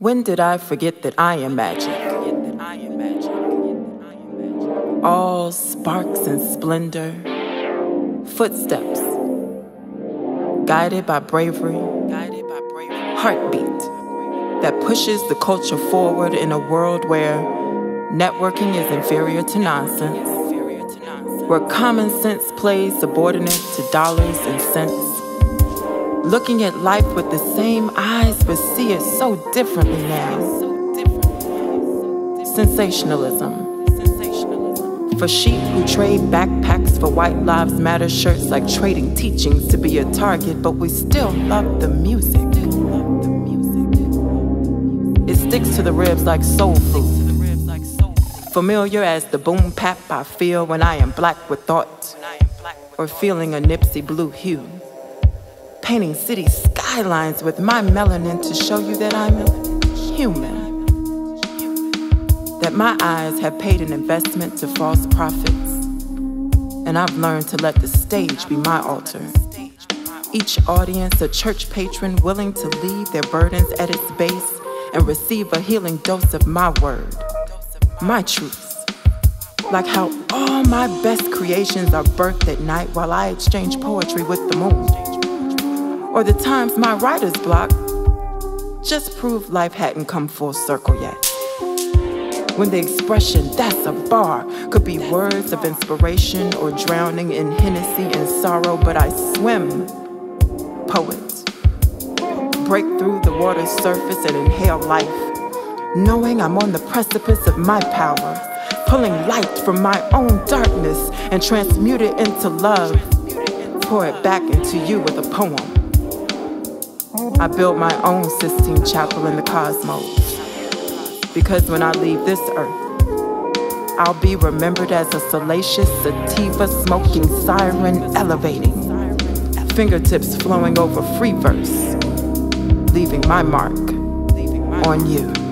When did I forget that I am magic? All sparks and splendor, footsteps, guided by bravery, heartbeat that pushes the culture forward in a world where networking is inferior to nonsense, where common sense plays subordinate to dollars and cents looking at life with the same eyes but see it so differently now. Sensationalism. For sheep who trade backpacks for White Lives Matter shirts like trading teachings to be a target, but we still love the music. It sticks to the ribs like soul food. Familiar as the boom bap I feel when I am black with thought, or feeling a Nipsey blue hue painting city skylines with my melanin to show you that I'm human. That my eyes have paid an investment to false prophets. And I've learned to let the stage be my altar. Each audience, a church patron willing to leave their burdens at its base and receive a healing dose of my word, my truths. Like how all my best creations are birthed at night while I exchange poetry with the moon or the times my writer's block just proved life hadn't come full circle yet. When the expression, that's a bar, could be words of inspiration or drowning in Hennessy and sorrow, but I swim, poet. Break through the water's surface and inhale life, knowing I'm on the precipice of my power, pulling light from my own darkness and transmute it into love, pour it back into you with a poem. I built my own Sistine Chapel in the cosmos. Because when I leave this earth, I'll be remembered as a salacious sativa smoking siren elevating, fingertips flowing over free verse, leaving my mark on you.